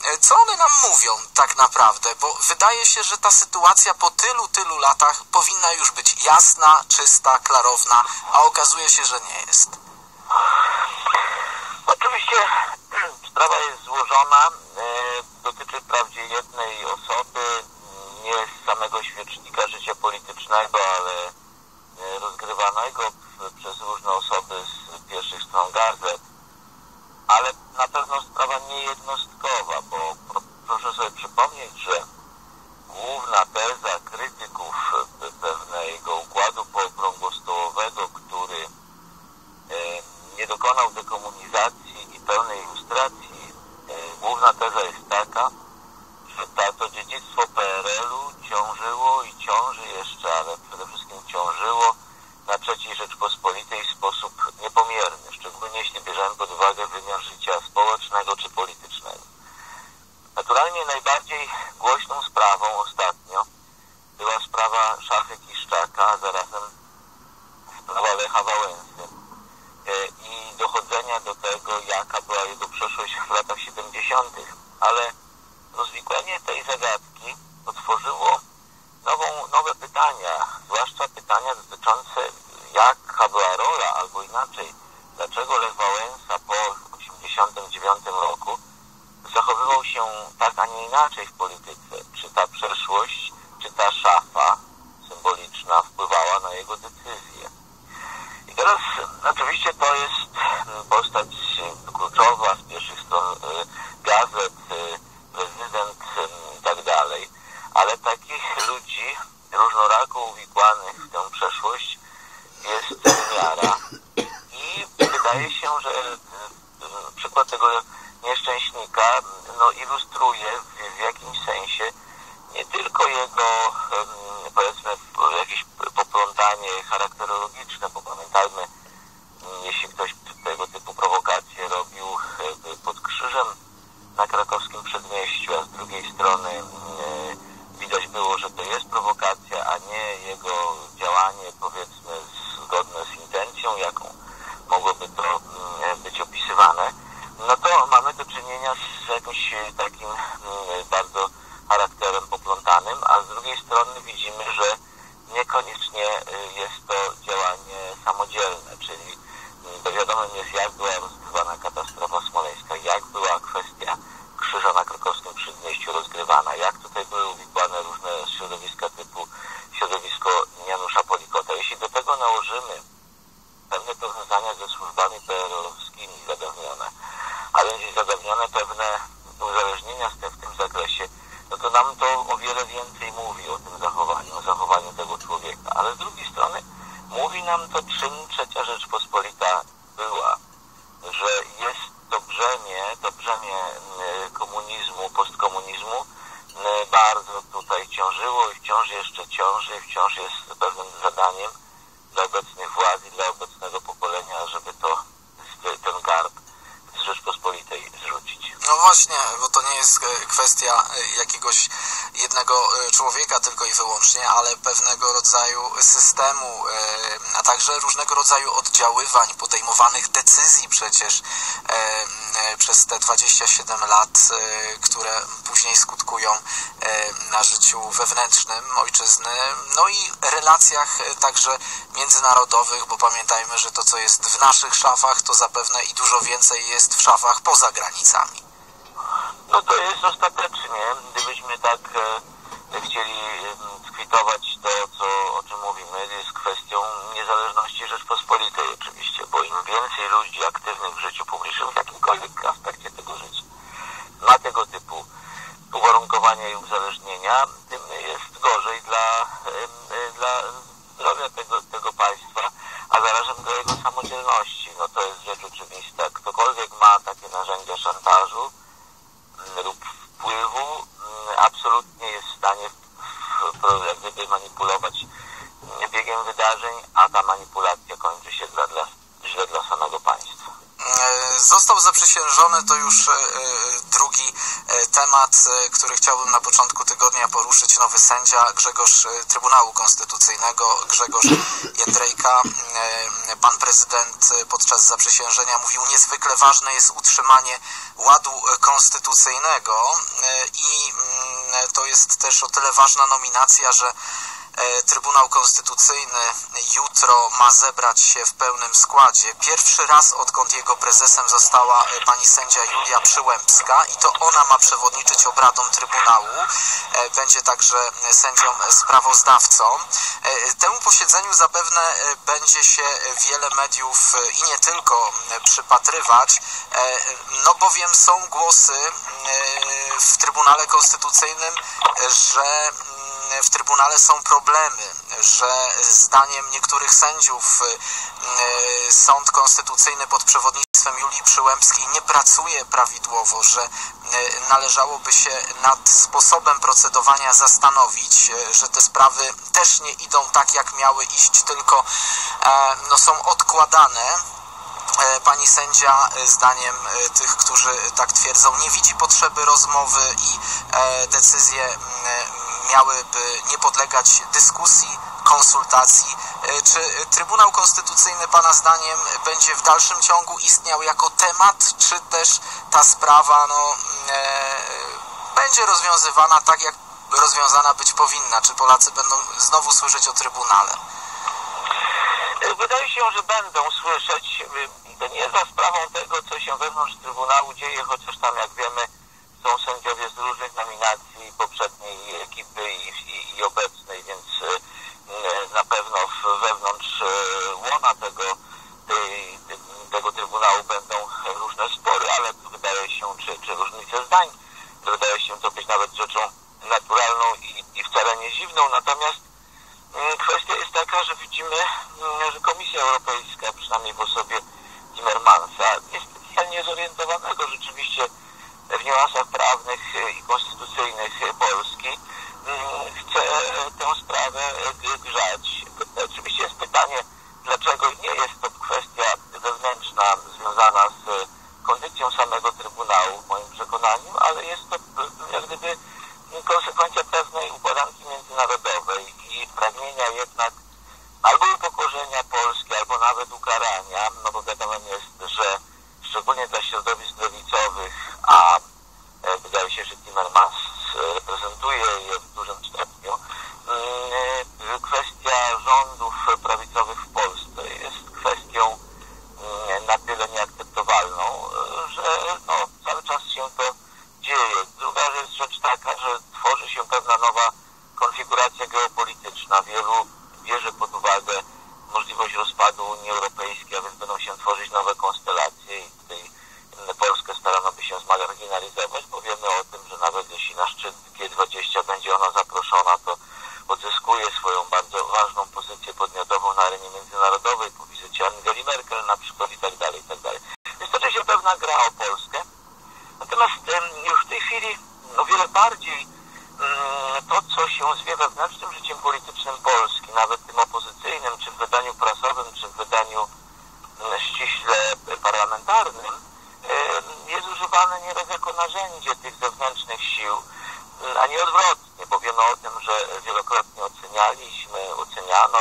E, Co one nam mówią tak naprawdę? Bo wydaje się, że ta sytuacja po tylu, tylu latach powinna już być jasna, czysta, klarowna, a okazuje się, że nie jest. Oczywiście sprawa jest złożona. E, dotyczy wprawdzie jednej osoby, nie z samego świecznika życia politycznego, ale e, rozgrywanego przez różne osoby z pierwszych stron gazet. Ale na pewno sprawa niejednostkowa, bo pro, proszę sobie przypomnieć, że główna teza krytyków e, pewnego układu pookrągłostołowego, który e, nie dokonał dekomunizacji i pełnej ilustracji, główna teza jest taka, że ta, to dziedzictwo PRL-u ciążyło i ciąży jeszcze, ale przede wszystkim ciążyło na III Rzeczpospolitej w sposób niepomierny, szczególnie jeśli bierzemy pod uwagę wymiar życia społecznego czy politycznego. Naturalnie najbardziej głośną sprawą ostatnio była sprawa Szachy Kiszczaka, a zarazem sprawa Lecha Wałęsy e, i dochodzenia do tego, jaka była jego przeszłość w latach 70., ale rozwikłanie tej zagadki otworzyło nową, nowe pytania, zwłaszcza pytania dotyczące jaka była rola, albo inaczej, dlaczego Lech Wałęsa 1989 roku zachowywał się tak, a nie inaczej w polityce. Czy ta przeszłość, czy ta szafa symboliczna wpływała na jego decyzje. I teraz oczywiście to jest mm, postać e, kluczowa z pierwszych stron e, gazet, prezydent i tak dalej, ale takich ludzi różnorako uwikłanych w tę przeszłość jest miara i wydaje się, że przykład tego nieszczęśnika no, ilustruje w, w jakimś sensie nie tylko jego powiedzmy jakieś poplątanie charakterologiczne, bo pamiętajmy, jeśli ktoś tego typu prowokacje robił pod krzyżem na krakowskim przedmieściu, a z drugiej strony widać było, że to jest prowokacja, a nie jego działanie powiedzmy zgodne z intencją, jaką mogłoby to mm, być z jakimś e, takim mm, bardzo charakterem poplątanym, a z drugiej strony widzimy, że niekoniecznie y, jest to działanie samodzielne, czyli y, wiadomym jest jak była rozgrywana katastrofa smoleńska, jak była kwestia krzyża na krakowskim Przedmieściu rozgrywana, jak tutaj były uwikłane różne środowiska typu środowisko Janusza Polikota. Jeśli do tego nałożymy pewne powiązania ze służbami PRL-owskimi zadawnione, a będzie zadawnione pewne uzależnienia w tym zakresie, no to nam to o wiele więcej mówi o tym zachowaniu, o zachowaniu tego człowieka. Ale z drugiej strony mówi nam to, czym trzecia Rzeczpospolita była, że jest to brzemię, to brzemię y, komunizmu, postkomunizmu y, bardzo tutaj ciążyło i wciąż jeszcze ciąży wciąż jest pewnym zadaniem dla obecnych władz i dla obecnego pokolenia, żeby to, ten garb z Rzeczpospolitej zrzucić. No właśnie, bo to nie jest e, kwestia e, jakiegoś jednego e, człowieka tylko i wyłącznie, ale pewnego rodzaju systemu, a także różnego rodzaju oddziaływań, podejmowanych decyzji przecież przez te 27 lat, które później skutkują na życiu wewnętrznym ojczyzny, no i relacjach także międzynarodowych, bo pamiętajmy, że to co jest w naszych szafach, to zapewne i dużo więcej jest w szafach poza granicami. No to jest ostatecznie, gdybyśmy tak e, chcieli skwitować to, co, o czym mówimy, jest kwestią niezależności Rzeczpospolitej oczywiście, bo im więcej ludzi aktywnych w życiu publicznym, w jakimkolwiek aspekcie tego życia, ma tego typu uwarunkowania i uzależnienia, tym jest gorzej dla, e, dla zdrowia tego, tego państwa, a zarazem do jego samodzielności. No to jest rzecz oczywista. Ktokolwiek ma takie narzędzia szantażu wpływu, mm, absolutnie jest w stanie jak gdyby manipulować biegiem wydarzeń, a ta manipulacja kończy się dla, dla, źle dla samego państwa. E, został zaprzysiężony, to już drugi temat, który chciałbym na początku tygodnia poruszyć. Nowy sędzia Grzegorz Trybunału Konstytucyjnego, Grzegorz Jędrejka. Pan prezydent podczas zaprzysiężenia mówił, niezwykle ważne jest utrzymanie ładu konstytucyjnego i mm, to jest też o tyle ważna nominacja, że Trybunał Konstytucyjny jutro ma zebrać się w pełnym składzie. Pierwszy raz odkąd jego prezesem została e, pani sędzia Julia Przyłębska i to ona ma przewodniczyć obradom Trybunału. E, będzie także sędzią sprawozdawcą. Temu posiedzeniu zapewne będzie się wiele mediów i nie tylko przypatrywać, no bowiem są głosy w Trybunale Konstytucyjnym, że w Trybunale są problemy, że zdaniem niektórych sędziów y, Sąd Konstytucyjny pod przewodnictwem Julii Przyłębskiej nie pracuje prawidłowo, że należałoby się nad sposobem procedowania zastanowić, że te sprawy też nie idą tak, jak miały iść, tylko e, no, są odkładane. E, pani sędzia, zdaniem tych, którzy tak twierdzą, nie widzi potrzeby rozmowy i e, decyzje miałyby nie podlegać dyskusji, konsultacji. E, czy Trybunał Konstytucyjny Pana zdaniem będzie w dalszym ciągu istniał jako temat, czy też ta sprawa no, e, będzie rozwiązywana tak, jak rozwiązana być powinna? Czy Polacy będą znowu słyszeć o Trybunale? Wydaje się, że będą słyszeć. To nie za sprawą tego, co się wewnątrz Trybunału dzieje, chociaż tam, jak wiemy, są sędziowie z różnych nominacji poprzedniej ekipy i, i, i obecnej, więc e, na pewno wewnątrz e, łona tego, tej, tego Trybunału będą różne spory, ale wydaje się, czy, czy różnice zdań, wydaje się to być nawet rzeczą naturalną i, i wcale nie dziwną, natomiast mm, kwestia jest taka, że widzimy, mm, że Komisja Europejska, przynajmniej w osobie Timmermansa, jest specjalnie zorientowanego rzeczywiście w niuansach prawnych i konstytucyjnych Polski mm, chce tę sprawę grzać. Oczywiście jest pytanie, dlaczego nie jest to kwestia wewnętrzna związana z kondycją samego Trybunału w moim przekonaniu, ale jest to jak gdyby konsekwencja pewnej układanki międzynarodowej i pragnienia jednak albo upokorzenia Polski, albo nawet ukarania, no bo wiadomo jest, że szczególnie dla środowisk a e, wydaje się, że Timmermans e, reprezentuje je w dużym stopniu. Mm, e, kwestia rządów prawicowych w Polsce jest kwestią mm, na tyle nieakceptowalną, że no, cały czas się to dzieje. Druga rzecz, rzecz taka, że tworzy się pewna nowa konfiguracja geopolityczna. Wielu bierze pod uwagę możliwość rozpadu Unii Europejskiej, a więc będą się tworzyć nowe konstytucje zmarginalizować, bo wiemy o tym, że nawet jeśli na szczyt G20 będzie ona zaproszona, to odzyskuje swoją bardzo ważną pozycję podmiotową na arenie międzynarodowej po wizycie Angeli Merkel na przykład i tak dalej, i tak dalej. Więc toczy się pewna gra o Polskę. Natomiast już w tej chwili o wiele bardziej mm, to, co się zwie wewnętrznym życiem politycznym Polski, nawet tym opozycyjnym, czy w wydaniu prasowym, czy w wydaniu mm, ściśle parlamentarnym, używane nieraz jako narzędzie tych zewnętrznych sił, mm, a nie odwrotnie, bo wiemy o tym, że wielokrotnie ocenialiśmy, oceniano,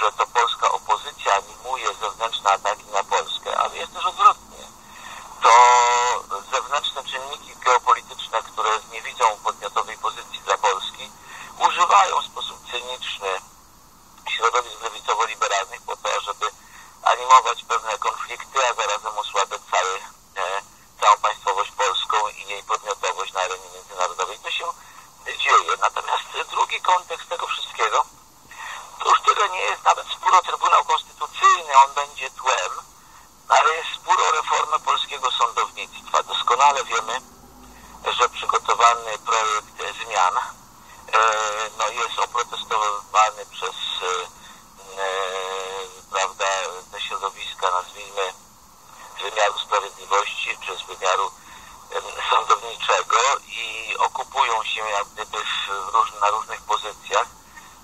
że to polska opozycja animuje zewnętrzne ataki na Polskę, ale jest też odwrotnie. To zewnętrzne czynniki geopolityczne, które nie widzą podmiotowej pozycji dla Polski, używają w sposób cyniczny środowisk lewicowo-liberalnych po to, żeby animować pewne konflikty, a zarazem osłabiać cały, państwowość polską i jej podmiotowość na arenie międzynarodowej. To się dzieje. Natomiast drugi kontekst tego wszystkiego to już tyle nie jest nawet spór o Trybunał Konstytucyjny, on będzie tłem, ale jest spór o reformę polskiego sądownictwa. Doskonale wiemy, że przygotowany projekt zmian e, no, jest oprotestowany przez e, e, prawda, te środowiska, nazwijmy, wymiaru sprawiedliwości czy z wymiaru sądowniczego i okupują się jak gdyby róż, na różnych pozycjach,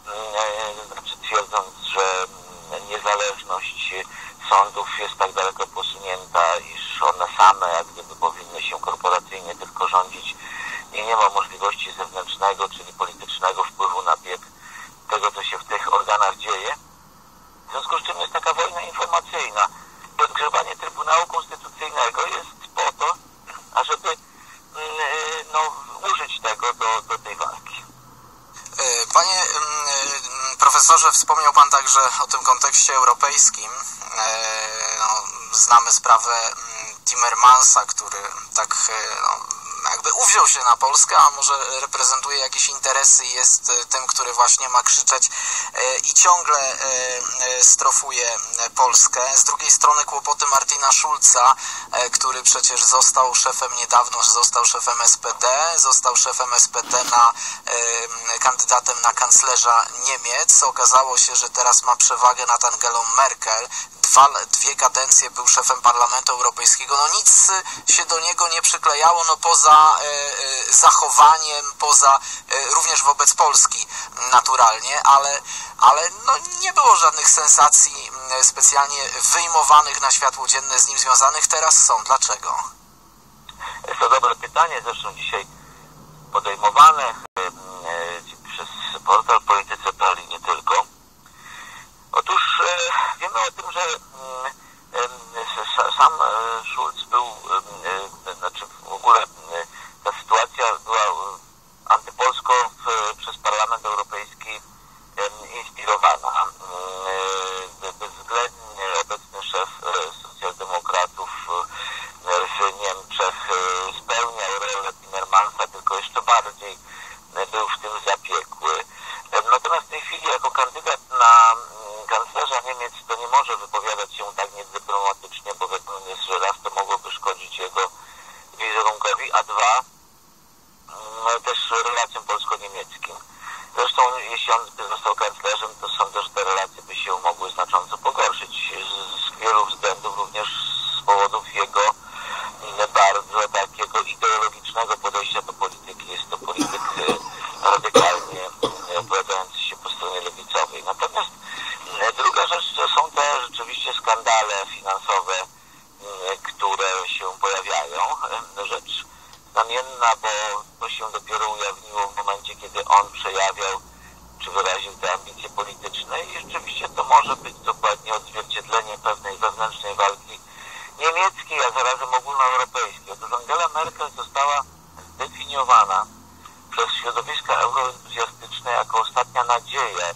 e, znaczy twierdząc, że mm, niezależność sądów jest tak daleko posunięta, iż one same jak gdyby powinny się korporacyjnie tylko rządzić i nie ma możliwości zewnętrznego, czyli politycznego wpływu na bieg tego, co się w tych organach dzieje. W związku z czym jest taka wojna informacyjna. I odgrzewanie Trybunału Konstytucyjnego jest po to, ażeby mm, no, użyć tego do, do tej walki. E, Panie mm, profesorze, wspomniał Pan także o tym kontekście europejskim. E, No, znamy sprawę mm, Timmermansa, który tak e, no, jakby uwziął się na Polskę, a może reprezentuje jakieś interesy i jest e, tym, który właśnie ma krzyczeć e, i ciągle e, strofuje Polskę. Z drugiej strony kłopoty Martina Schulza, który przecież został szefem niedawno, został szefem SPD, został szefem SPD na kandydatem na kanclerza Niemiec. Okazało się, że teraz ma przewagę nad Angelą Merkel. Dwa, dwie kadencje był szefem Parlamentu Europejskiego. No nic e, się do niego nie przyklejało, no poza e, e, zachowaniem, poza e, również wobec Polski naturalnie, ale, ale no nie było żadnych sensacji specjalnie wyjmowanych na światło dzienne z nim związanych. Teraz są. Dlaczego? Jest to dobre pytanie, zresztą dzisiaj podejmowane em, e, przez portal Polityce.pl nie tylko. E, wiemy o tym, że mm, sam e, Schulz był, e, znaczy w ogóle ta sytuacja była antypolsko przez Parlament Europejski inspirowana. Bezwzględnie obecny szef socjaldemokratów w Niemczech spełniał rolę Timmermansa, tylko jeszcze bardziej był w tym zapiekły. Natomiast w tej chwili jako kandydat na mm, kanclerza Niemiec to nie może wypowiadać się tak niedyplomatycznie, bo wiadomo jest, że raz to mogłoby szkodzić jego wizerunkowi, a dwa mm, też relacjom polsko-niemieckim. Zresztą jeśli on by został kanclerzem, to sądzę, że te relacje by się mogły znacząco pogorszyć z wielu względów, również z powodów jego mm, bardzo takiego ideologicznego podejścia do polityki. Jest to polityk e, radykalnie e, opowiadający się po stronie lewicowej. Natomiast mm, druga rzecz to są te rzeczywiście skandale finansowe, mm, które się pojawiają. E, Rzecz znamienna, bo to się dopiero ujawniło w momencie, kiedy on przejawiał czy wyraził te ambicje polityczne i rzeczywiście to może być dokładnie odzwierciedlenie pewnej wewnętrznej walki niemieckiej, a zarazem ogólnoeuropejskiej. Otóż Angela Merkel została zdefiniowana przez środowiska euroentuzjastyczne jako ostatnia nadzieja